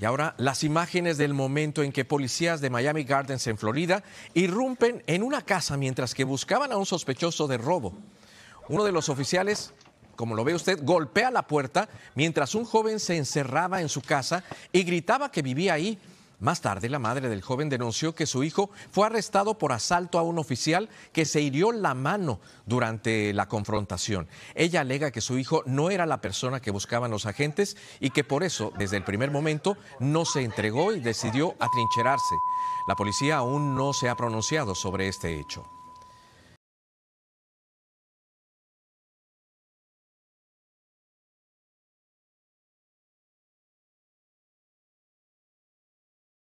Y ahora las imágenes del momento en que policías de Miami Gardens en Florida irrumpen en una casa mientras que buscaban a un sospechoso de robo. Uno de los oficiales, como lo ve usted, golpea la puerta mientras un joven se encerraba en su casa y gritaba que vivía ahí. Más tarde, la madre del joven denunció que su hijo fue arrestado por asalto a un oficial que se hirió la mano durante la confrontación. Ella alega que su hijo no era la persona que buscaban los agentes y que por eso, desde el primer momento, no se entregó y decidió atrincherarse. La policía aún no se ha pronunciado sobre este hecho.